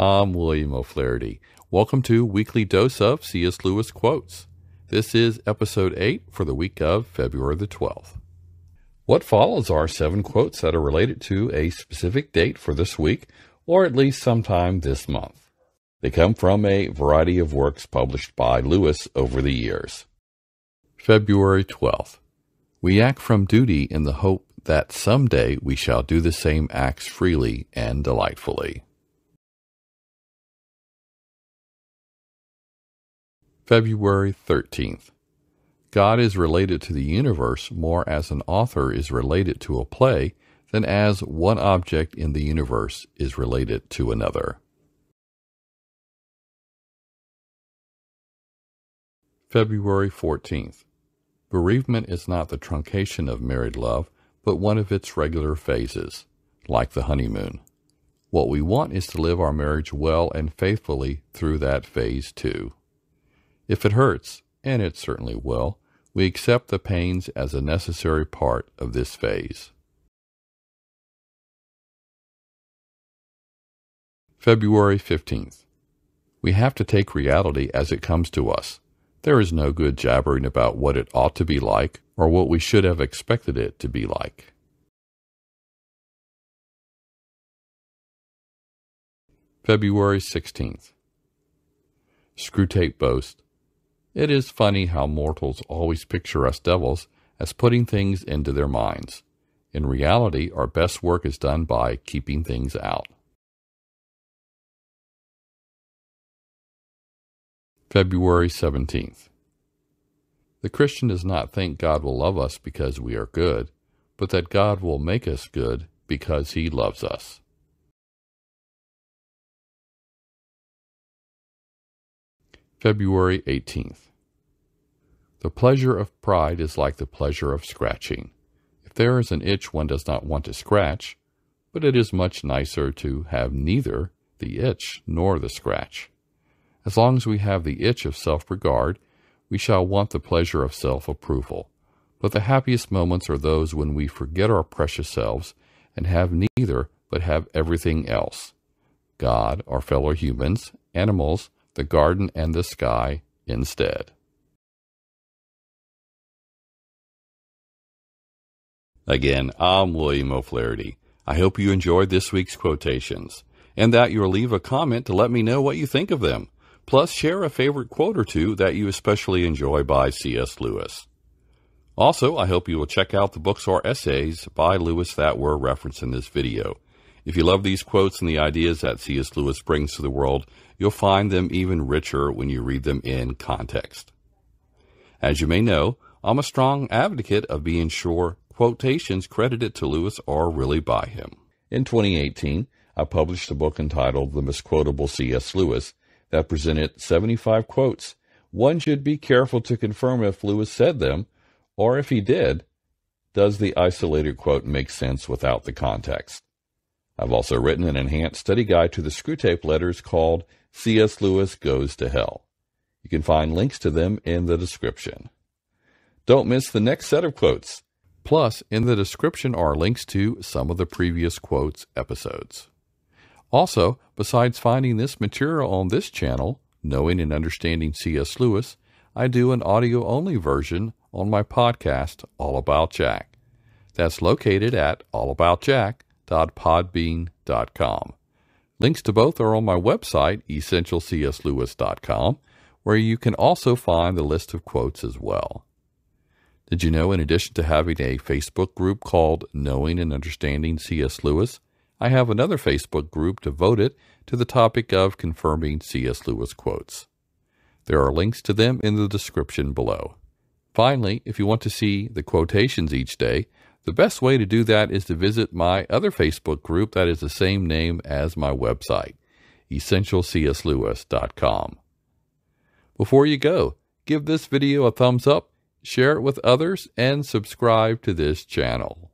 I'm William O'Flaherty. Welcome to Weekly Dose of C.S. Lewis Quotes. This is episode 8 for the week of February the 12th. What follows are seven quotes that are related to a specific date for this week, or at least sometime this month. They come from a variety of works published by Lewis over the years. February 12th. We act from duty in the hope that some day we shall do the same acts freely and delightfully. February 13th. God is related to the universe more as an author is related to a play than as one object in the universe is related to another. February 14th. Bereavement is not the truncation of married love, but one of its regular phases, like the honeymoon. What we want is to live our marriage well and faithfully through that phase too. If it hurts, and it certainly will, we accept the pains as a necessary part of this phase. February 15th. We have to take reality as it comes to us. There is no good jabbering about what it ought to be like or what we should have expected it to be like. February 16th. Screwtape boast it is funny how mortals always picture us devils as putting things into their minds. In reality, our best work is done by keeping things out. February 17th. The Christian does not think God will love us because we are good, but that God will make us good because he loves us. February 18th. The pleasure of pride is like the pleasure of scratching. If there is an itch one does not want to scratch, but it is much nicer to have neither the itch nor the scratch. As long as we have the itch of self regard, we shall want the pleasure of self approval. But the happiest moments are those when we forget our precious selves and have neither but have everything else God, our fellow humans, animals, the garden, and the sky instead. Again, I'm William O'Flaherty. I hope you enjoyed this week's quotations and that you'll leave a comment to let me know what you think of them. Plus, share a favorite quote or two that you especially enjoy by C.S. Lewis. Also, I hope you will check out the books or essays by Lewis that were referenced in this video. If you love these quotes and the ideas that C.S. Lewis brings to the world, you'll find them even richer when you read them in context. As you may know, I'm a strong advocate of being sure quotations credited to Lewis are really by him. In 2018, I published a book entitled The Misquotable C.S. Lewis that presented 75 quotes. One should be careful to confirm if Lewis said them, or if he did, does the isolated quote make sense without the context? I've also written an enhanced study guide to the Screwtape letters called C.S. Lewis Goes to Hell. You can find links to them in the description. Don't miss the next set of quotes. Plus, in the description are links to some of the previous quotes episodes. Also, besides finding this material on this channel, Knowing and Understanding C.S. Lewis, I do an audio only version on my podcast, All About Jack. That's located at allaboutjack.podbean.com. Links to both are on my website, essentialcslewis.com, where you can also find the list of quotes as well. Did you know, in addition to having a Facebook group called Knowing and Understanding C.S. Lewis, I have another Facebook group devoted to the topic of confirming C.S. Lewis quotes. There are links to them in the description below. Finally, if you want to see the quotations each day, the best way to do that is to visit my other Facebook group that is the same name as my website, essentialcslewis.com. Before you go, give this video a thumbs up share it with others, and subscribe to this channel.